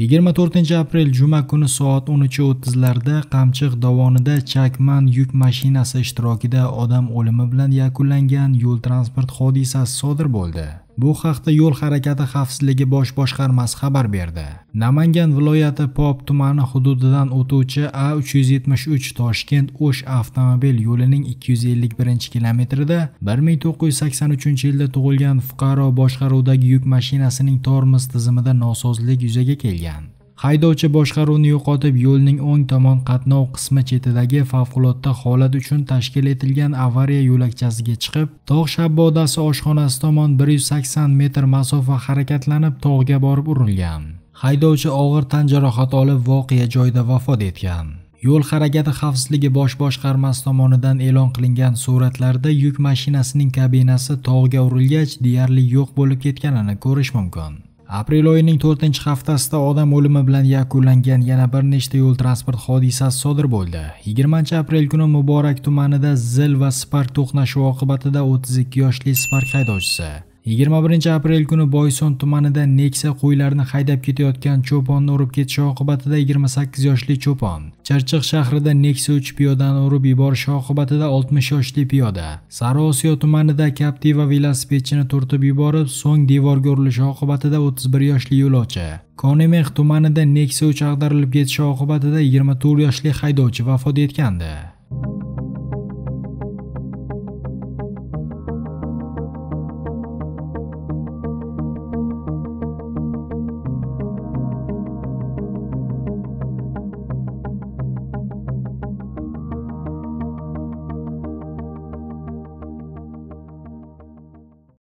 24 aprel juma kuni soat 13:30larda Qamchiq dovonida Chakman yuk mashinasi ishtirokida odam o'limi bilan yakunlangan yo'l transport hodisasi sodir bo'ldi. Bu haqda Yo'l harakati xavfsizligi bosh boshqarmasi xabar berdi. Namangan viloyati Pop tumani hududidan o'tuvchi A373 Toshkent-O'sh avtomobil yo'lining 251-kilometrida 1983-yilda tug'ilgan fuqaro boshqaruvidagi yuk mashinasining tormoz tizimida nosozlik yuzaga kelgan. Haydovchi boshqaruvni yo'qotib, yo'lning o'ng tomon qatnov qismi chetidagi favqulodda holat uchun tashkil etilgan avariya yo'lakchasiga chiqib, tog' shabbodasi oshxonasi tomon 180 metr masofa harakatlanib, tog'ga borib urilgan. Haydovchi og'ir tan jarohati olib, voqea joyida vafot etgan. Yo'l harakati xavfsizligi bosh boshqarmasi tomonidan e'lon qilingan suratlarda yuk mashinasining kabinasi tog'ga urilgach deyarli yo'q bo'lib ketganini ko'rish mumkin. Aprel oyining 4-haftasida odam o'limi bilan yakunlangan yana bir nechta yo'l transport hodisasi sodir bo'ldi. 20-aprel kuni Muborak tumanida Zil va Spark to'qnashuvi oqibatida 32 yoshli Spark haydovchisi 21 aprel kuni Boyson tumanida Nexia qo'ylarni haydab ketayotgan cho'ponni urib ketishi oqibatida 28 yoshli cho'pon. Chirchiq shahrida Nexia 3 piyodani urib yuborishi oqibatida 60 yoshli piyoda. Sariosiyo tumanida Captiva velosipedchini turtib yuborib, so'ng devorga urilishi oqibatida 31 yoshli yo'lovchi. Konemex tumanida Nexia 3 ag'darilib ketishi oqibatida 24 yoshli haydovchi vafot etgandi.